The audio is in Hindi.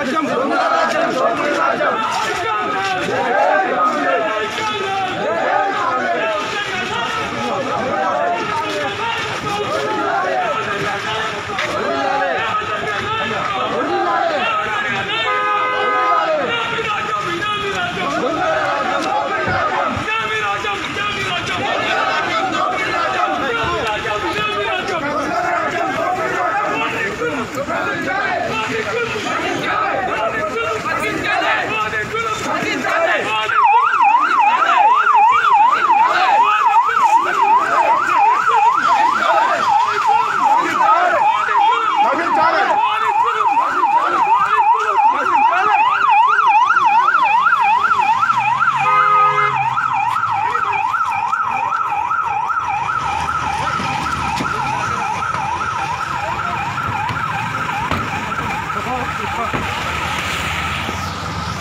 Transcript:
आज़म Fuck.